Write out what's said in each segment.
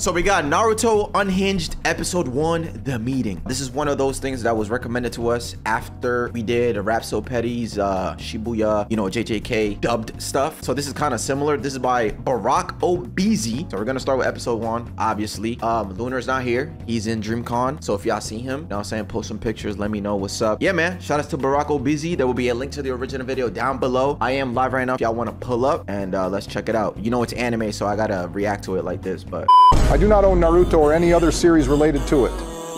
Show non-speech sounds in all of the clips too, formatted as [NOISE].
So we got Naruto Unhinged Episode 1, The Meeting. This is one of those things that was recommended to us after we did Rap So Petty's uh, Shibuya, you know, JJK dubbed stuff. So this is kind of similar. This is by Barack Obeezy. So we're gonna start with episode one, obviously. Um, Lunar's not here. He's in DreamCon. So if y'all see him, you know what I'm saying, post some pictures, let me know what's up. Yeah, man, shout out to Barack Obeezy. There will be a link to the original video down below. I am live right now if y'all wanna pull up and uh, let's check it out. You know it's anime, so I gotta react to it like this, but... I do not own Naruto or any other series related to it.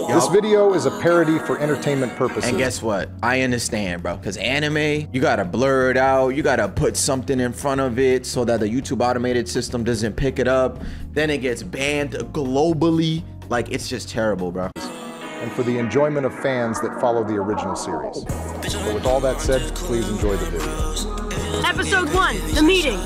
This video is a parody for entertainment purposes. And guess what? I understand, bro. Because anime, you gotta blur it out. You gotta put something in front of it so that the YouTube automated system doesn't pick it up. Then it gets banned globally. Like, it's just terrible, bro. and for the enjoyment of fans that follow the original series. So with all that said, please enjoy the video. Episode 1 The Meeting.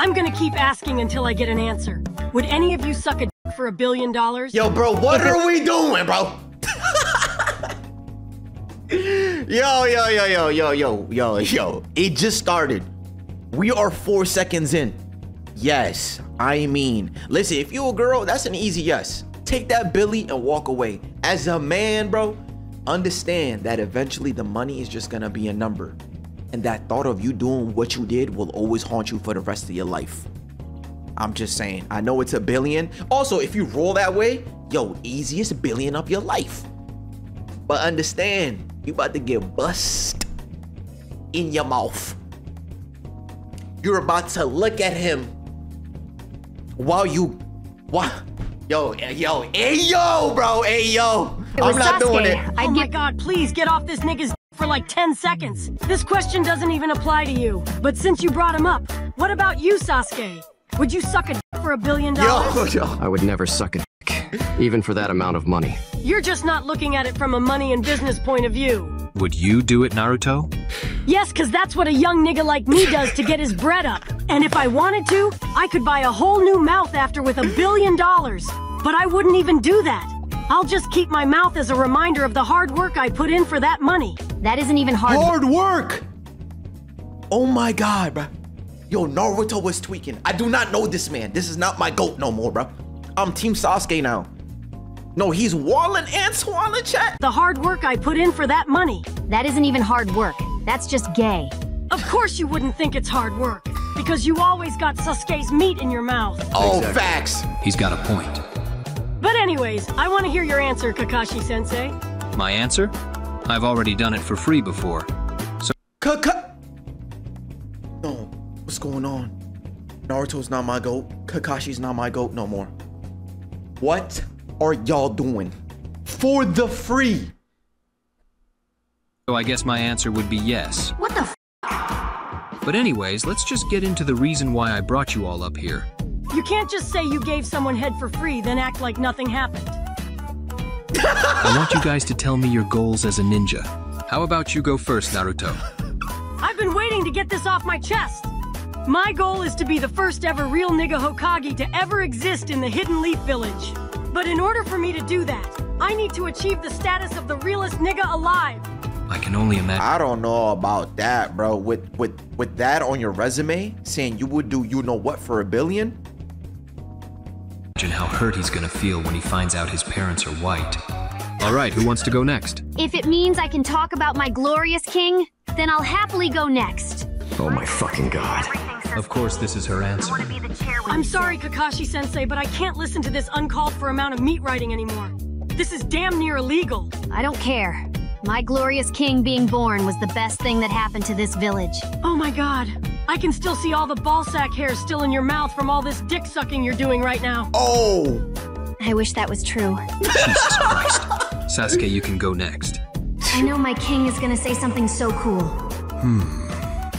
I'm gonna keep asking until I get an answer. Would any of you suck a d- for a billion dollars? Yo, bro, what are we doing, bro? [LAUGHS] yo, yo, yo, yo, yo, yo, yo, yo. It just started. We are four seconds in. Yes, I mean, listen, if you a girl, that's an easy yes. Take that Billy and walk away. As a man, bro, understand that eventually the money is just gonna be a number. And that thought of you doing what you did will always haunt you for the rest of your life. I'm just saying, I know it's a billion. Also, if you roll that way, yo, easiest billion of your life. But understand, you about to get bust in your mouth. You're about to look at him while you, what? Yo, eh, yo, hey yo, bro, hey yo. It I'm was not doing it. Sasuke. Oh I'd my get god, please get off this nigga's d- for like 10 seconds. This question doesn't even apply to you. But since you brought him up, what about you, Sasuke? Would you suck a d- for a billion dollars? Yo, [LAUGHS] yo. I would never suck a dick, even for that amount of money. You're just not looking at it from a money and business point of view. Would you do it, Naruto? Yes, cause that's what a young nigga like me does to get his bread up. And if I wanted to, I could buy a whole new mouth after with a billion dollars. But I wouldn't even do that. I'll just keep my mouth as a reminder of the hard work I put in for that money. that isn't even hard. Work. Hard work. Oh my god, bro. Yo, Naruto was tweaking. I do not know this man. This is not my goat no more, bro. I'm Team Sasuke now. No, he's walling and swallowing chat. The hard work I put in for that money. That isn't even hard work. That's just gay. Of course you wouldn't think it's hard work. Because you always got Sasuke's meat in your mouth. Oh, facts. He's got a point. But anyways, I want to hear your answer, Kakashi-sensei. My answer? I've already done it for free before. So- Kaka. No, what's going on? Naruto's not my goat. Kakashi's not my goat no more. What are y'all doing? For the free. So I guess my answer would be yes. What the f? But anyways, let's just get into the reason why I brought you all up here. You can't just say you gave someone head for free, then act like nothing happened. I want you guys to tell me your goals as a ninja. How about you go first, Naruto? I've been waiting to get this off my chest. My goal is to be the first ever real nigga Hokage to ever exist in the Hidden Leaf Village. But in order for me to do that, I need to achieve the status of the realest nigga alive. I can only imagine I don't know about that, bro. With with with that on your resume, saying you would do you know what for a billion? How hurt he's gonna feel when he finds out his parents are white. Alright, who wants to go next? If it means I can talk about my glorious king, then I'll happily go next. Oh my fucking god. Of course, this is her answer. I'm sorry, Kakashi sensei, but I can't listen to this uncalled for amount of meat writing anymore. This is damn near illegal. I don't care. My glorious king being born was the best thing that happened to this village. Oh my god. I can still see all the ballsack hair still in your mouth from all this dick sucking you're doing right now. Oh, I wish that was true. [LAUGHS] Jesus Christ. Sasuke, you can go next. I know my king is gonna say something so cool. Hmm.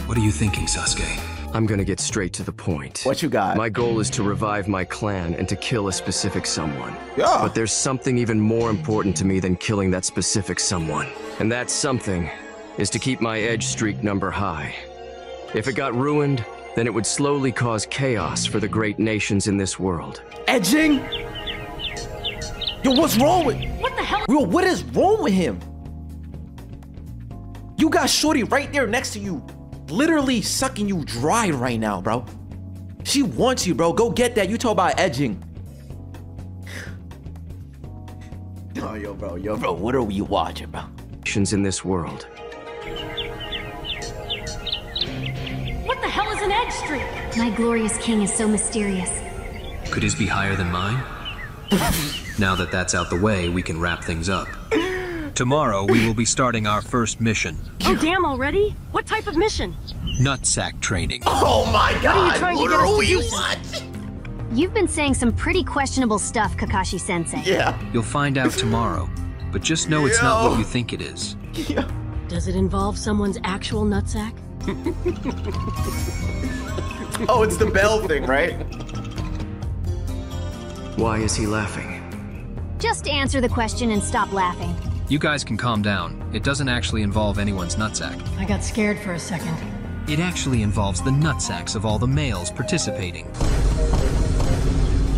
What are you thinking, Sasuke? I'm gonna get straight to the point. what you got? My goal is to revive my clan and to kill a specific someone. Yeah. But there's something even more important to me than killing that specific someone. And that something is to keep my edge streak number high. If it got ruined, then it would slowly cause chaos for the great nations in this world. edging. Yo, what's wrong with? What the hell? Yo, what is wrong with him? You got Shorty right there next to you, literally sucking you dry right now, bro. She wants you, bro. Go get that. You talk about edging. [SIGHS] Oh, yo, bro, yo, bro. What are we watching, bro? Nations in this world. The hell is an edge streak? My glorious king is so mysterious. Could his be higher than mine? now that that's out the way, we can wrap things up. Tomorrow, we will be starting our first mission. Oh, damn already? What type of mission? Nutsack training. Oh my god! What are you trying to what get us are to do, sir? You've been saying some pretty questionable stuff, Kakashi Sensei. Yeah. You'll find out tomorrow, but just know it's not what you think it is. Yeah. Does it involve someone's actual nutsack? Oh, it's the bell thing, right? Why is he laughing? Just answer the question and stop laughing. You guys can calm down. It doesn't actually involve anyone's nutsack. I got scared for a second. It actually involves the nutsacks of all the males participating.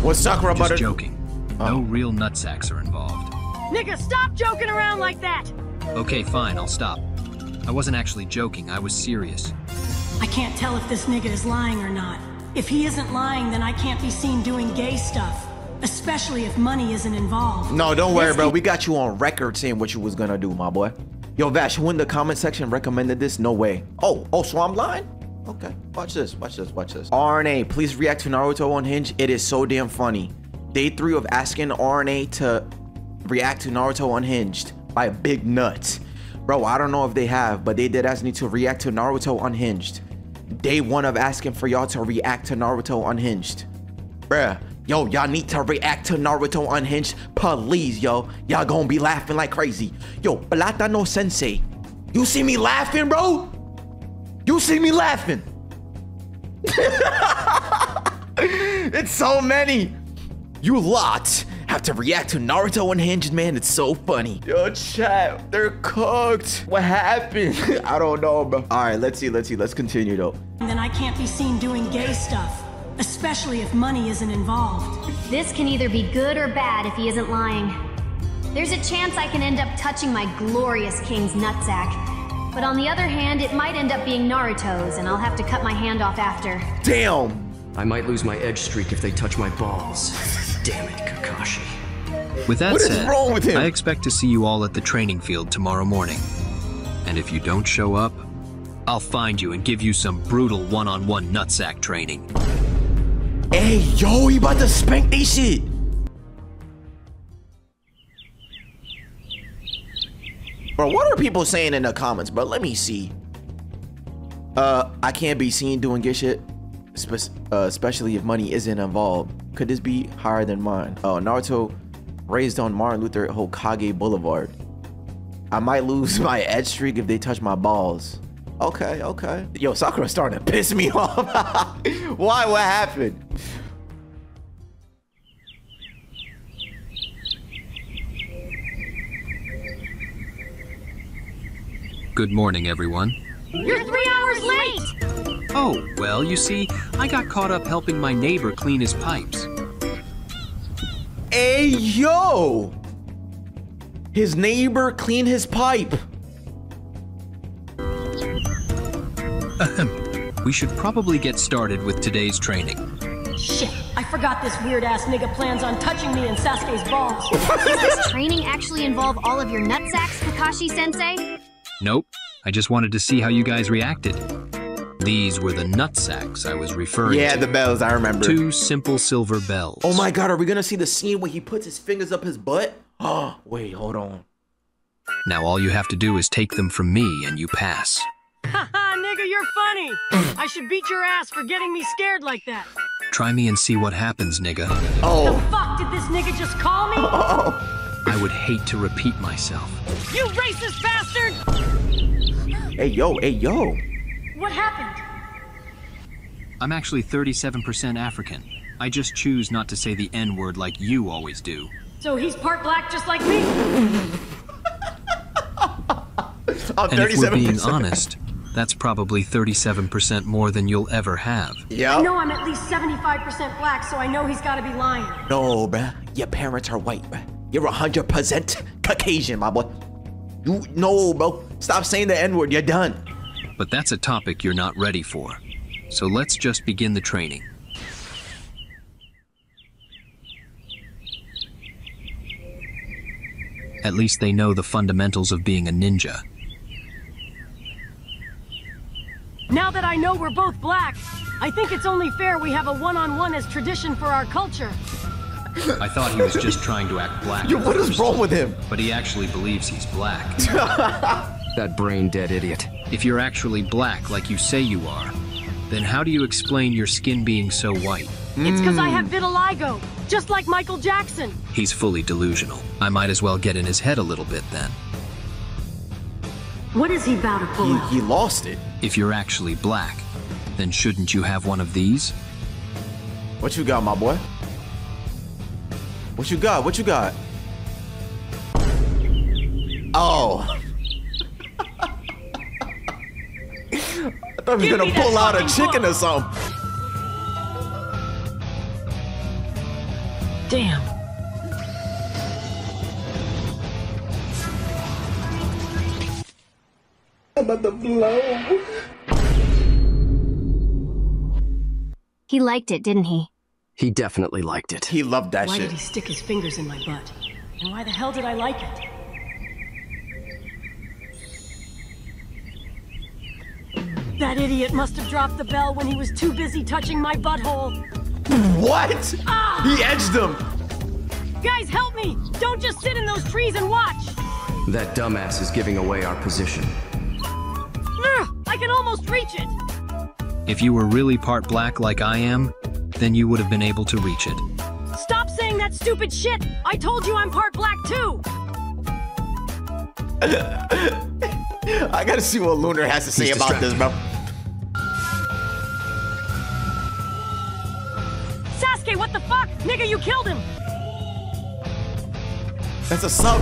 What's Sakura about Just it? joking. No oh. real nutsacks are involved. Nigga, stop joking around like that! Okay, fine, I'll stop. I wasn't actually joking, I was serious. I can't tell if this nigga is lying or not. If he isn't lying, then I can't be seen doing gay stuff. Especially if money isn't involved. No, don't worry, This bro. We got you on record saying what you was gonna do, my boy. Yo, Vash, who in the comment section recommended this? No way. Oh, oh, so I'm lying? Okay, watch this, watch this, watch this. RNA, please react to Naruto Unhinged. It is so damn funny. Day three of asking RNA to react to Naruto Unhinged by a Big Nuts. Bro, I don't know if they have, but they did ask me to react to Naruto Unhinged. Day one of asking for y'all to react to Naruto Unhinged. Bruh, yo, y'all need to react to Naruto Unhinged. Please, yo. Y'all gonna be laughing like crazy. Yo, Plata no Sensei. You see me laughing, bro? You see me laughing? [LAUGHS] it's so many. You lot have to react to Naruto Unhinged, man. It's so funny. Yo, chat, they're cooked. What happened? [LAUGHS] I don't know, bro. All right, let's see, let's see. Let's continue, though. then I can't be seen doing gay stuff. Especially if money isn't involved. This can either be good or bad if he isn't lying. There's a chance I can end up touching my glorious king's nutsack. But on the other hand, it might end up being Naruto's, and I'll have to cut my hand off after. Damn. I might lose my edge streak if they touch my balls. [LAUGHS] Damn it, Kakashi. With that What is said, wrong with him? I expect to see you all at the training field tomorrow morning. And if you don't show up, I'll find you and give you some brutal one-on-one nutsack training. Hey, yo, he about to spank this shit. Bro, what are people saying in the comments, bro? Let me see. Uh, I can't be seen doing good shit, spe- uh, especially if money isn't involved. Could this be higher than mine? Oh, Naruto raised on Martin Luther Hokage Boulevard. I might lose [LAUGHS] my edge streak if they touch my balls. Okay, okay. Yo, Sakura's starting to piss me [LAUGHS] off. Why? What happened? Good morning, everyone. You're three hours late! Oh, well, you see, I got caught up helping my neighbor clean his pipes. Hey, yo! His neighbor cleaned his pipe. [LAUGHS] We should probably get started with today's training. Shit, I forgot this weird ass nigga plans on touching me in Sasuke's balls. [LAUGHS] Does this training actually involve all of your nutsacks, Kakashi Sensei? Nope, I just wanted to see how you guys reacted. These were the nutsacks I was referring Yeah, to. Yeah, the bells, I remember. Two simple silver bells. Oh my god, are we gonna see the scene where he puts his fingers up his butt? Oh, wait, hold on. Now all you have to do is take them from me and you pass. Haha, nigga, you're funny! I should beat your ass for getting me scared like that. Try me and see what happens, nigga. Oh. The fuck did this nigga just call me? Oh. I would hate to repeat myself. You racist bastard! hey, yo, hey, yo. What happened? I'm actually 37% African. I just choose not to say the N word like you always do. So he's part black just like me? I'm [LAUGHS] And if we're being oh, honest, that's probably 37% more than you'll ever have. I know I'm at least 75% black, so I know he's gotta be lying. No, bruh. Your parents are white, bruh. You're 100% Caucasian, my boy. You, no, bro. Stop saying the N word. You're done. But that's a topic you're not ready for. So let's just begin the training. At least they know the fundamentals of being a ninja. Now that I know we're both black, I think it's only fair we have a one-on-one -on -one as tradition for our culture. I thought he was just trying to act black. Yo, what is wrong with him? But he actually believes he's black. [LAUGHS] that brain-dead idiot. If you're actually black like you say you are, then how do you explain your skin being so white? It's because I hmm. have vitiligo, just like Michael Jackson. He's fully delusional. I might as well get in his head a little bit then. What is he about to pull he, he lost it. If you're actually black, then shouldn't you have one of these? What you got, my boy? What you got? What you got? Oh. I thought he was gonna pull out a chicken book. or something. Damn. I'm about to blow. He liked it, didn't he? He definitely liked it. He loved that why shit. Why did he stick his fingers in my butt? And why the hell did I like it? That idiot must have dropped the bell when he was too busy touching my butthole. What? Ah! He edged him. Guys, help me! Don't just sit in those trees and watch! That dumbass is giving away our position. I can almost reach it! If you were really part black like I am, then you would have been able to reach it. Stop saying that stupid shit! I told you I'm part black too! [LAUGHS] I gotta see what Lunar has to say He's about distracted. this, bro. Sasuke, what the fuck? Nigga, you killed him! That's a sub.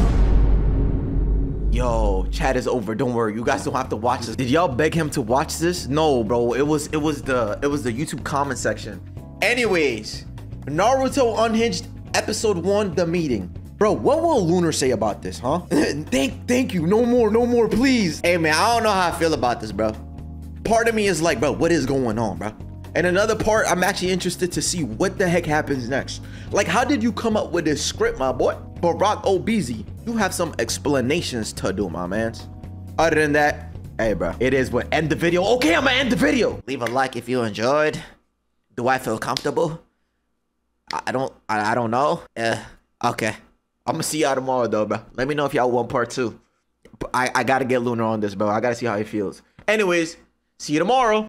Yo, chat is over. Don't worry. You guys don't have to watch this. Did y'all beg him to watch this? No, bro. It was it was the it was the YouTube comment section. Anyways, Naruto Unhinged episode 1 The Meeting. Bro, what will Lunar say about this, huh? [LAUGHS] thank thank you. No more, no more, please. Hey man, I don't know how I feel about this, bro. Part of me is like, bro, what is going on, bro? And another part, I'm actually interested to see what the heck happens next. Like, how did you come up with this script, my boy? Barack Obeezy, you have some explanations to do, my mans. Other than that, hey, bro, it is what end the video. Okay, I'm gonna end the video. Leave a like if you enjoyed. Do I feel comfortable? I don't, I, I don't know. Yeah, okay. I'm gonna see y'all tomorrow, though, bro. Let me know if y'all want part two. I, I gotta get Lunar on this, bro. I gotta see how he feels. Anyways, see you tomorrow.